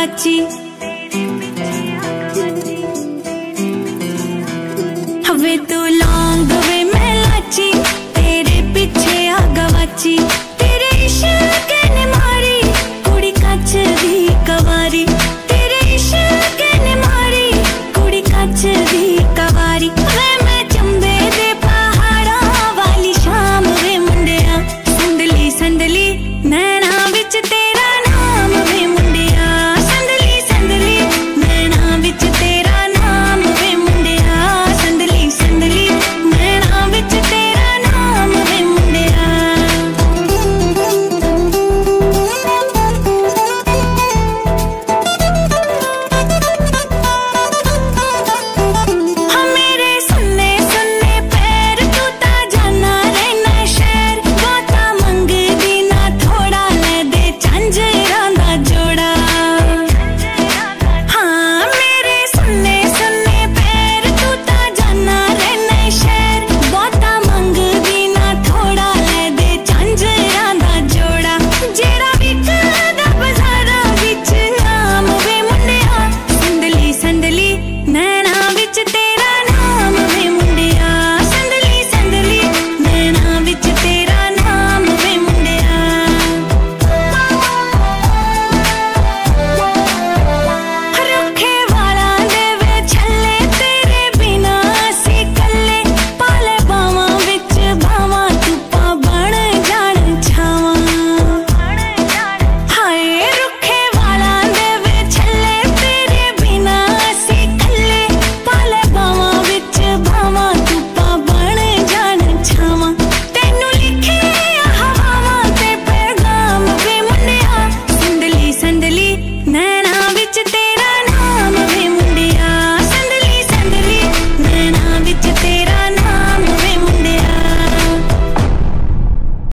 बाची। हवे तो